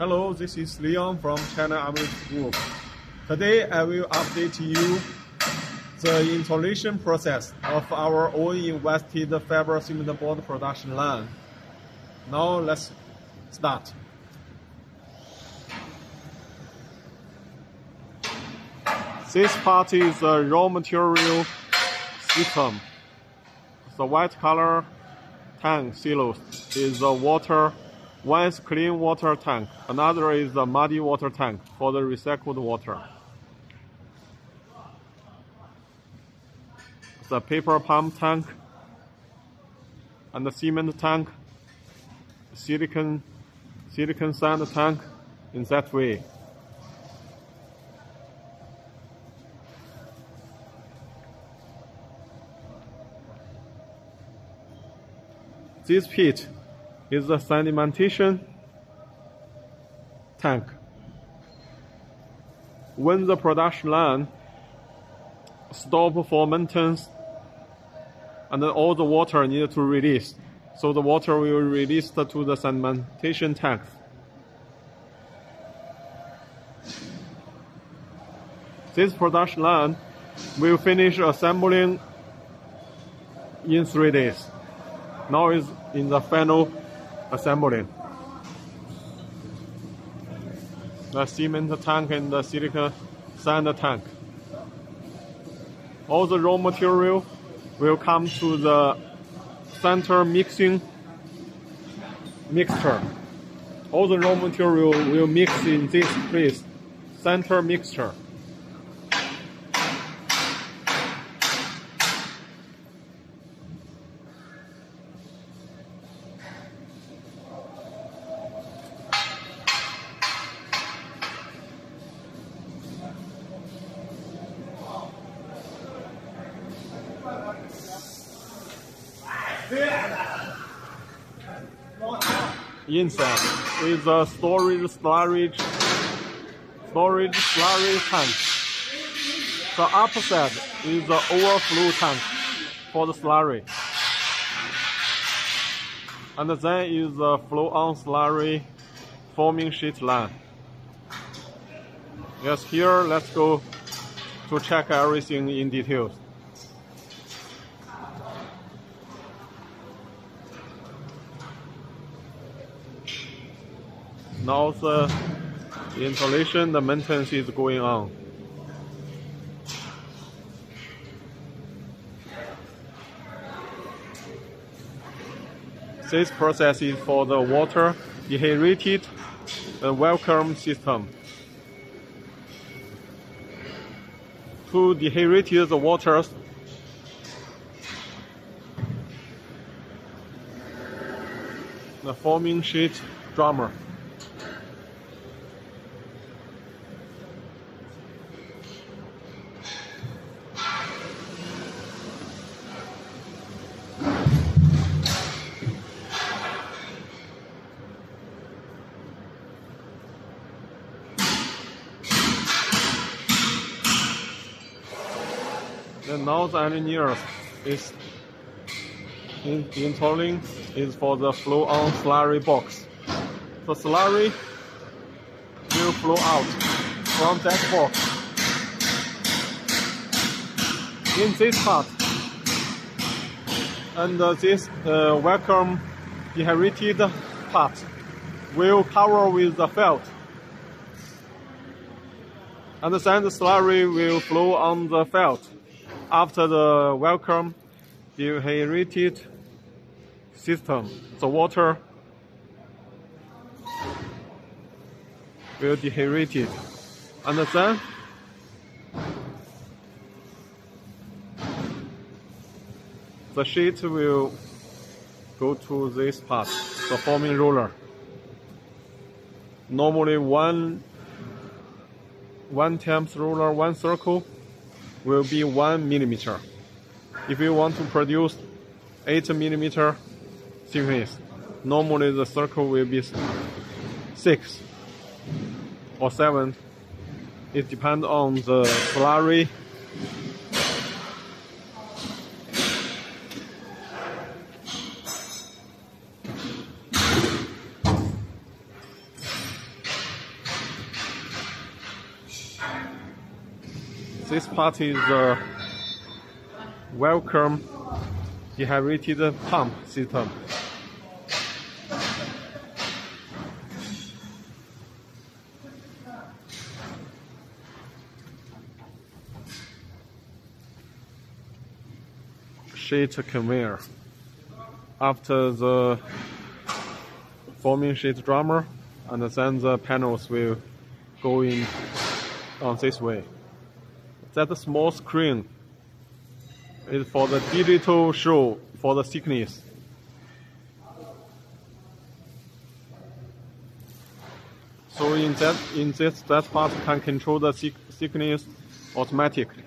Hello, this is Leon from China Amulite Group. Today I will update you the installation process of our own invested fiber cement board production line. Now let's start. This part is the raw material system. The white color tank silos is the water. One is clean water tank, another is the muddy water tank for the recycled water. The paper pump tank and the cement tank, silicon, silicon sand tank in that way. This pit is the sedimentation tank. When the production line stop for maintenance and all the water needed to release, so the water will release to the sedimentation tank. This production line will finish assembling in three days now is in the final assembly. The cement tank and the silica sand tank. All the raw material will come to the center mixing mixture. All the raw material will mix in this place, center mixture. Inside is a storage storage storage slurry tank. The upper is the overflow tank for the slurry. And then is the flow-on slurry forming sheet line. Yes, here let's go to check everything in details. Now uh, the installation, the maintenance is going on. This process is for the water dehydrated uh, welcome system. To dehydrate the waters, the forming sheet drummer. Now the engineers is in is for the flow on slurry box. The slurry will flow out from that box. In this part, and uh, this uh, dehydrated part will cover with the felt. And then the slurry will flow on the felt after the welcome dehydrated system, the water will dehydrated. And then the sheet will go to this part, the forming roller. Normally one one times roller, one circle will be one millimeter. If you want to produce eight millimeter thickness, normally the circle will be six or seven. It depends on the slurry. This part is uh, the welcome dehydrated pump system. Sheet conveyor. After the forming sheet drummer, and then the panels will go in on this way. That small screen is for the digital show for the thickness. So in that in this that part can control the thick, thickness automatically.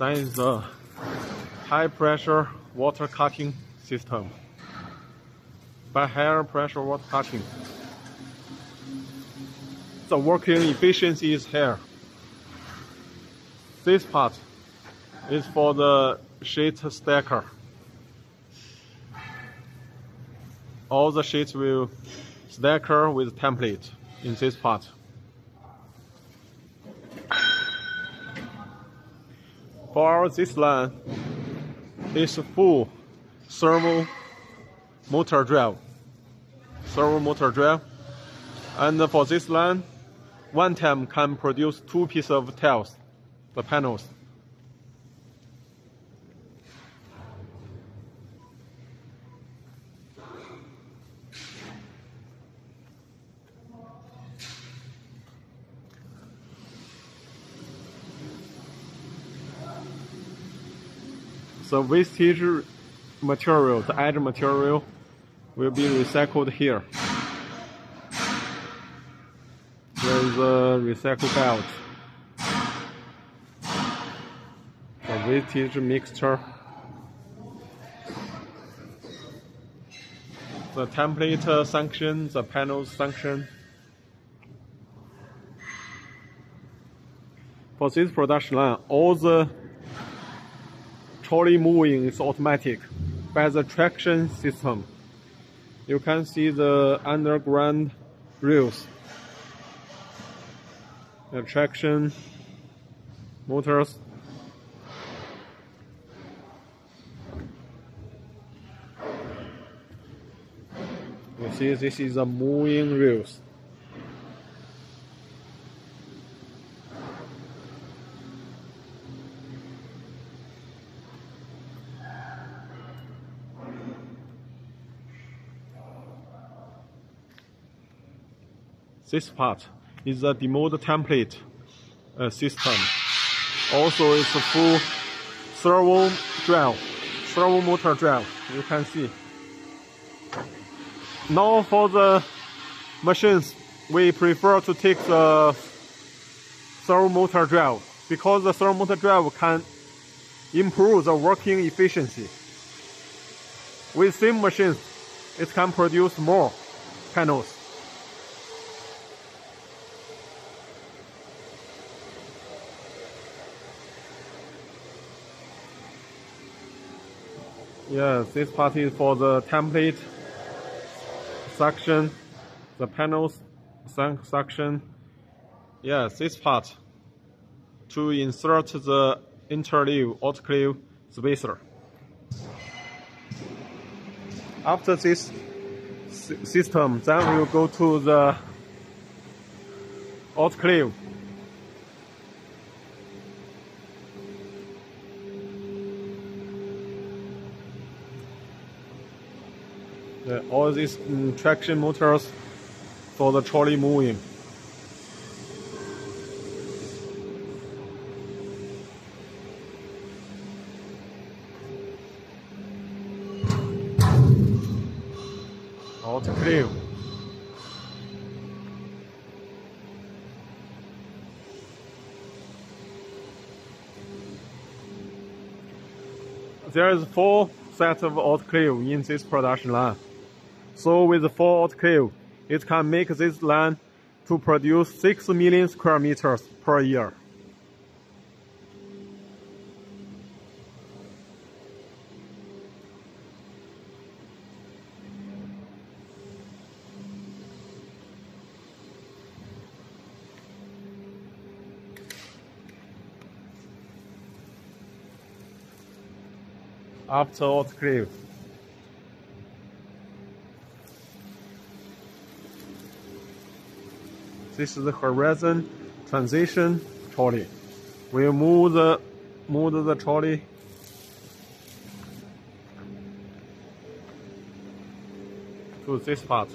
That is the high pressure water cutting system. By higher pressure water cutting, the working efficiency is here. This part is for the sheet stacker. All the sheets will stacker with template in this part. For this line, it's full servo motor drive. Servo motor drive. And for this line, one time can produce two pieces of tiles, the panels. The wastage material, the edge material, will be recycled here. There is a recycle belt. The wastage mixture. The template section, the panel section. For this production line, all the trolley moving is automatic by the traction system. You can see the underground rails, the traction motors. You see, this is the moving rails. This part is a demold template uh, system. Also, it's a full servo drive, servo motor drive. You can see. Now for the machines, we prefer to take the servo motor drive because the servo motor drive can improve the working efficiency. With same machines, it can produce more panels. Yes, this part is for the template section, the panels section. Yes, this part to insert the interleave autoclave spacer. After this system, then we'll go to the autoclave. All these um, traction motors for the trolley moving. Autoclave. There is four sets of autoclave in this production line. So with the four autoclave, it can make this land to produce 6 million square meters per year. After autoclave, This is the horizon transition trolley. We move the move the trolley to this part.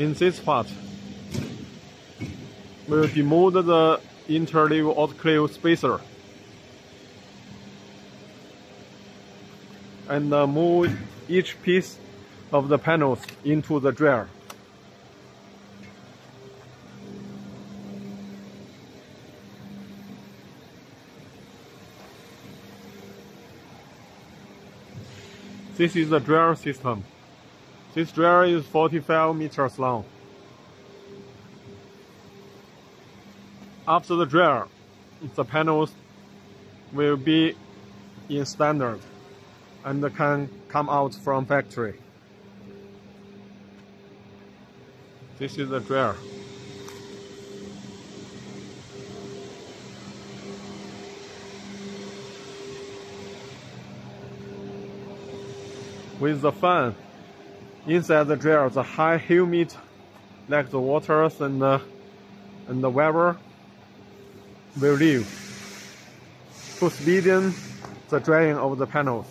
In this part, we'll demold the interleave autoclave spacer and uh, move each piece of the panels into the dryer. This is the dryer system. This dryer is 45 meters long. After the dryer, the panels will be in standard and can come out from factory. This is the dryer. With the fan inside the dryer, the high humid, like the waters and the, and the weather, will leave to speeding the drying of the panels.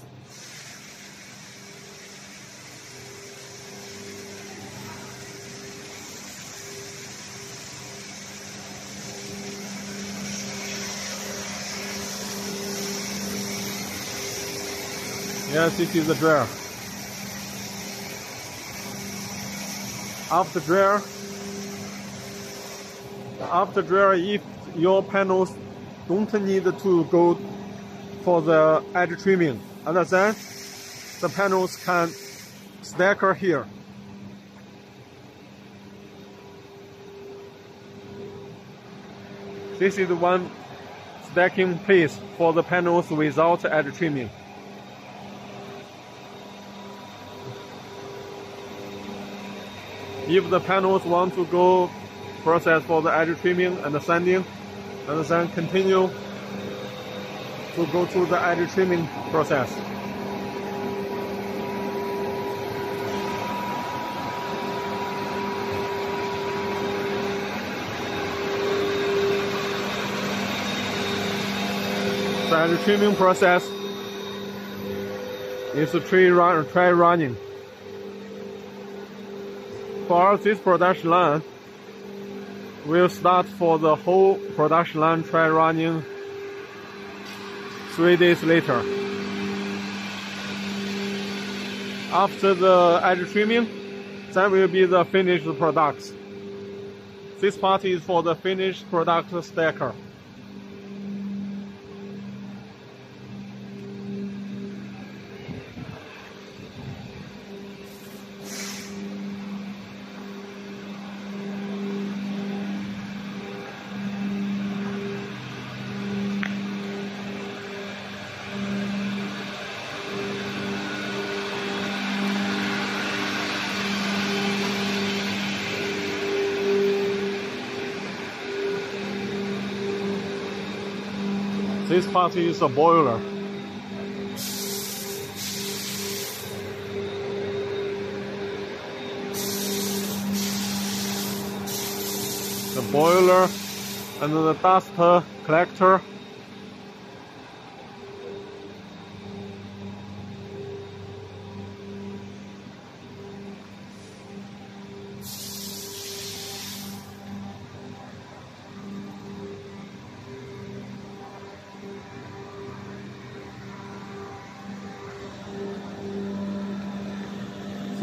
Yes, this is the dryer. After dryer, after dryer, if your panels don't need to go for the edge trimming, understand? The panels can stack here. This is one stacking place for the panels without edge trimming. If the panels want to go process for the edge trimming and the sanding, and then continue to go through the edge trimming process. The edge trimming process is tree run, try running for this production line, we'll start for the whole production line try running three days later. After the edge trimming, that will be the finished products. This part is for the finished product stacker. This part is a boiler. The boiler and the dust collector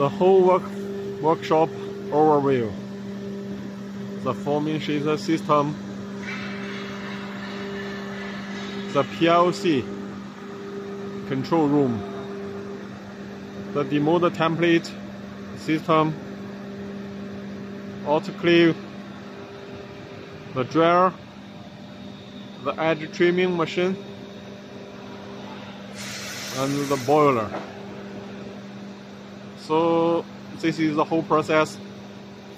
the whole work, workshop overview, the forming sheet system, the PLC control room, the demold template system, autoclave, the dryer, the edge trimming machine, and the boiler. So this is the whole process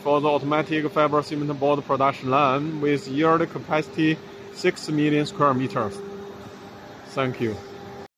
for the automatic fiber cement board production line with yearly capacity 6 million square meters. Thank you.